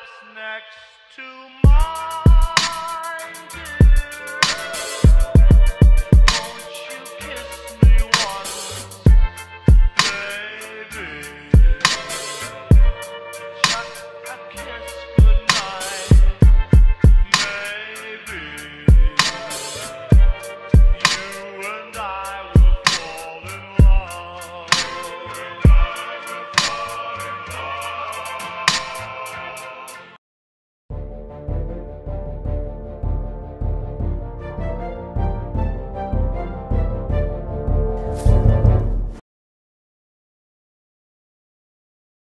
lips next to mine.